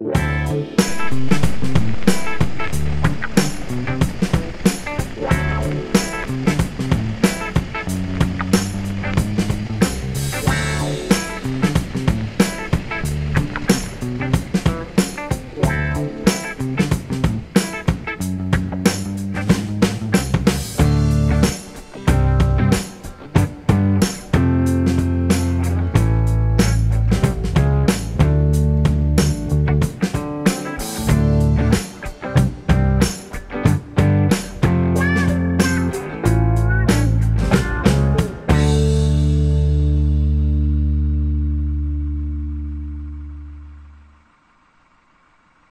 Yeah.